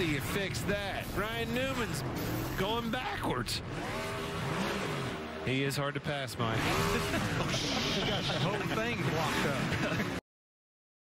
do you fix that? Ryan Newman's going backwards. He is hard to pass, Mike. oh, got the whole thing blocked up.